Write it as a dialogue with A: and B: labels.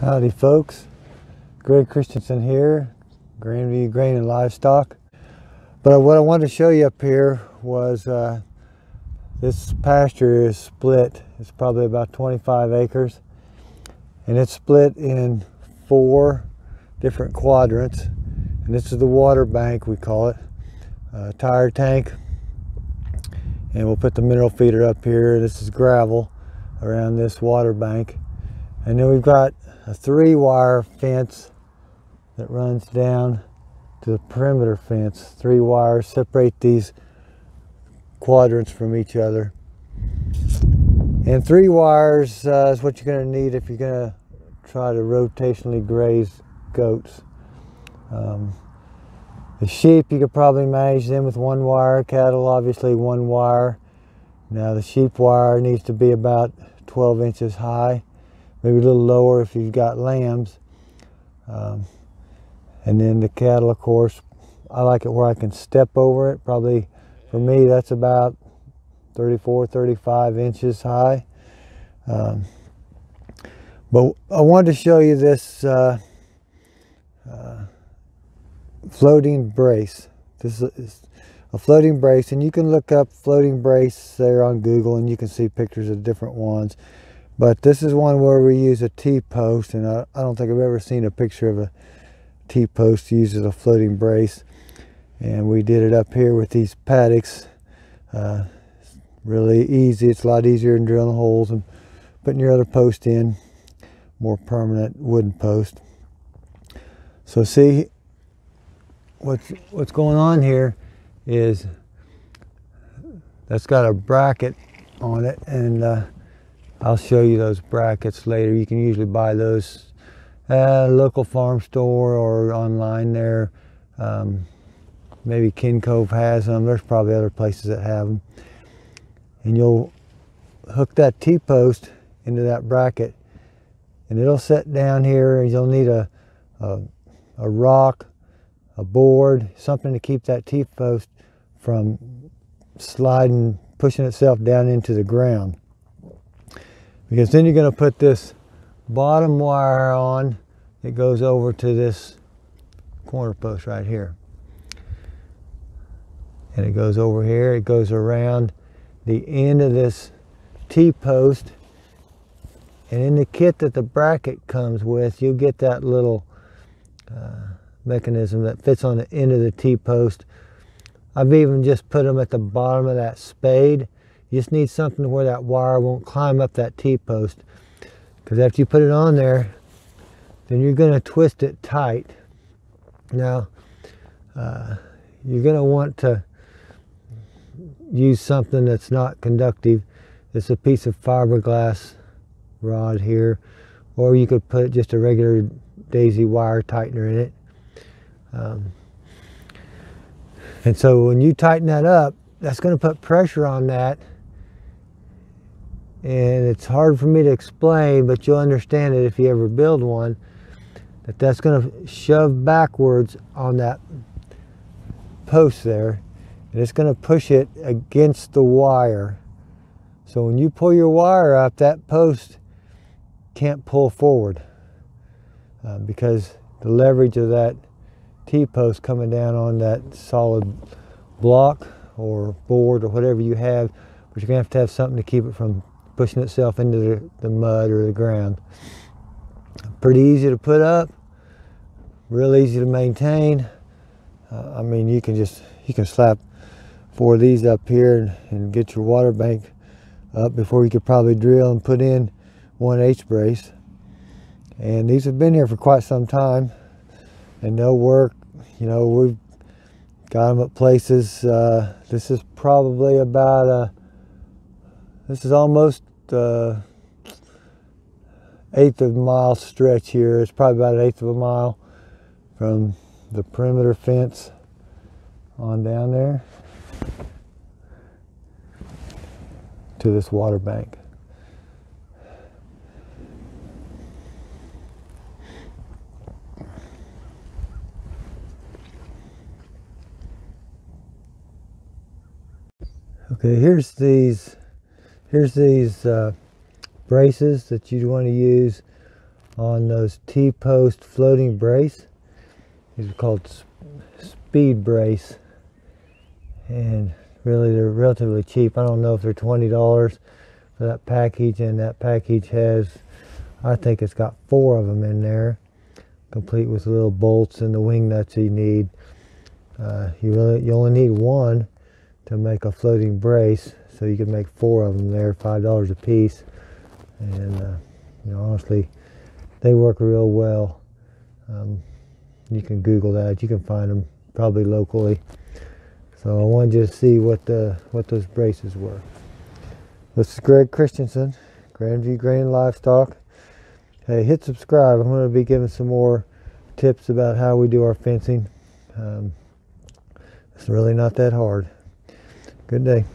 A: Howdy folks, Greg Christensen here, Grandview Grain and Livestock. But what I wanted to show you up here was uh, this pasture is split. It's probably about 25 acres and it's split in four different quadrants. And this is the water bank, we call it, uh, tire tank. And we'll put the mineral feeder up here. This is gravel around this water bank. And then we've got a three wire fence that runs down to the perimeter fence. Three wires separate these quadrants from each other. And three wires uh, is what you're going to need if you're going to try to rotationally graze goats. Um, the sheep, you could probably manage them with one wire. Cattle, obviously one wire. Now the sheep wire needs to be about 12 inches high maybe a little lower if you've got lambs. Um, and then the cattle, of course, I like it where I can step over it. Probably for me, that's about 34, 35 inches high. Um, but I wanted to show you this uh, uh, floating brace. This is a floating brace, and you can look up floating brace there on Google, and you can see pictures of different ones. But this is one where we use a T-post, and I, I, don't think I've ever seen a picture of a T-post used as a floating brace. And we did it up here with these paddocks. Uh, really easy. It's a lot easier than drilling holes and putting your other post in. More permanent wooden post. So see, what's, what's going on here is that's got a bracket on it and uh, I'll show you those brackets later. You can usually buy those at a local farm store or online there. Um, maybe Kencove has them. There's probably other places that have them. And you'll hook that T-post into that bracket and it'll set down here and you'll need a, a, a rock, a board, something to keep that T-post from sliding, pushing itself down into the ground because then you're going to put this bottom wire on. It goes over to this corner post right here. And it goes over here. It goes around the end of this T-post. And in the kit that the bracket comes with you'll get that little uh, mechanism that fits on the end of the T-post. I've even just put them at the bottom of that spade you just need something where that wire won't climb up that T-post. Because after you put it on there, then you're going to twist it tight. Now, uh, you're going to want to use something that's not conductive. It's a piece of fiberglass rod here, or you could put just a regular daisy wire tightener in it. Um, and so when you tighten that up, that's going to put pressure on that and it's hard for me to explain but you'll understand it if you ever build one that that's going to shove backwards on that post there and it's going to push it against the wire. So when you pull your wire up that post can't pull forward uh, because the leverage of that T-post coming down on that solid block or board or whatever you have but you're going to have to have something to keep it from pushing itself into the, the mud or the ground. Pretty easy to put up, real easy to maintain. Uh, I mean, you can just, you can slap four of these up here and, and get your water bank up before you could probably drill and put in one H brace. And these have been here for quite some time and they'll work. You know, we've got them at places. Uh, this is probably about a this is almost uh, eighth of a mile stretch here. It's probably about an eighth of a mile from the perimeter fence on down there to this water bank. Okay, here's these Here's these uh, braces that you'd want to use on those T-post floating brace. These are called speed brace. And really they're relatively cheap. I don't know if they're $20 for that package and that package has, I think it's got four of them in there complete with little bolts and the wing nuts you need. Uh, you really you only need one to make a floating brace, so you can make four of them there, five dollars a piece. And uh, you know, honestly, they work real well. Um, you can Google that. You can find them probably locally. So I wanted you to see what the what those braces were. This is Greg Christensen, Grandview Grain Livestock. Hey, hit subscribe. I'm going to be giving some more tips about how we do our fencing. Um, it's really not that hard. Good day.